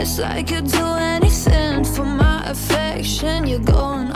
It's like you'd do anything for my affection. You're going